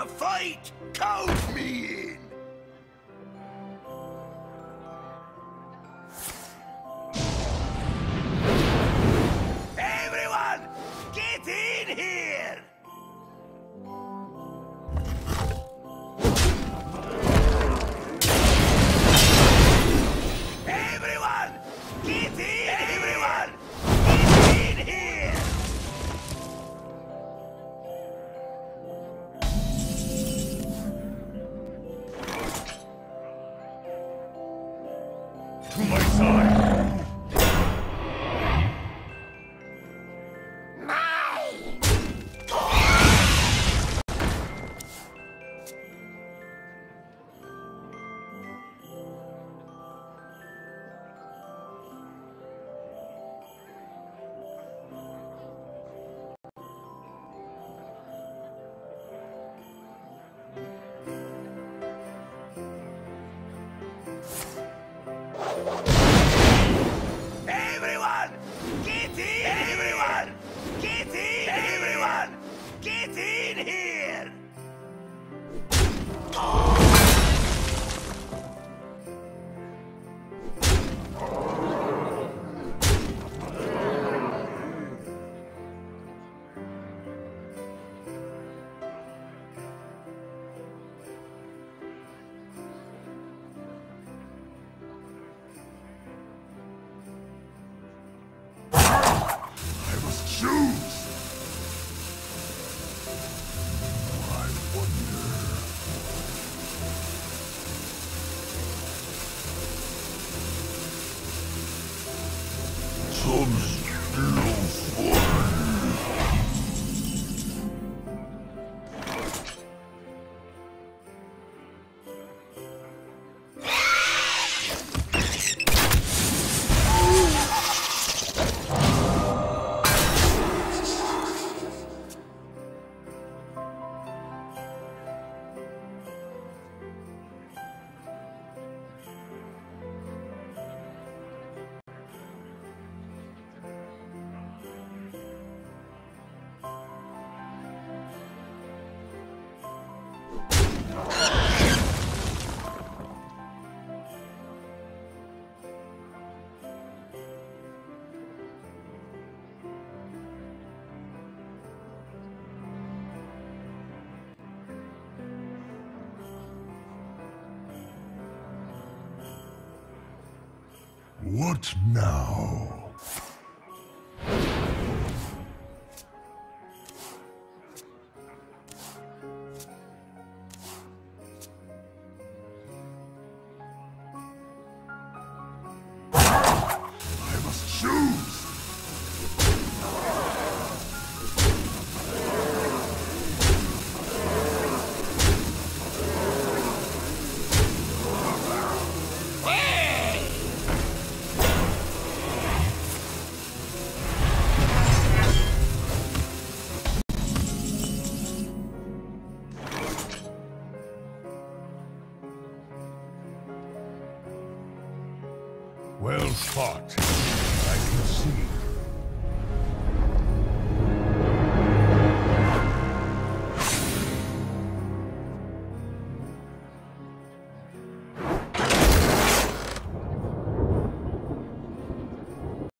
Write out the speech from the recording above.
A fight! Count me in! side. Some What now? Well fought.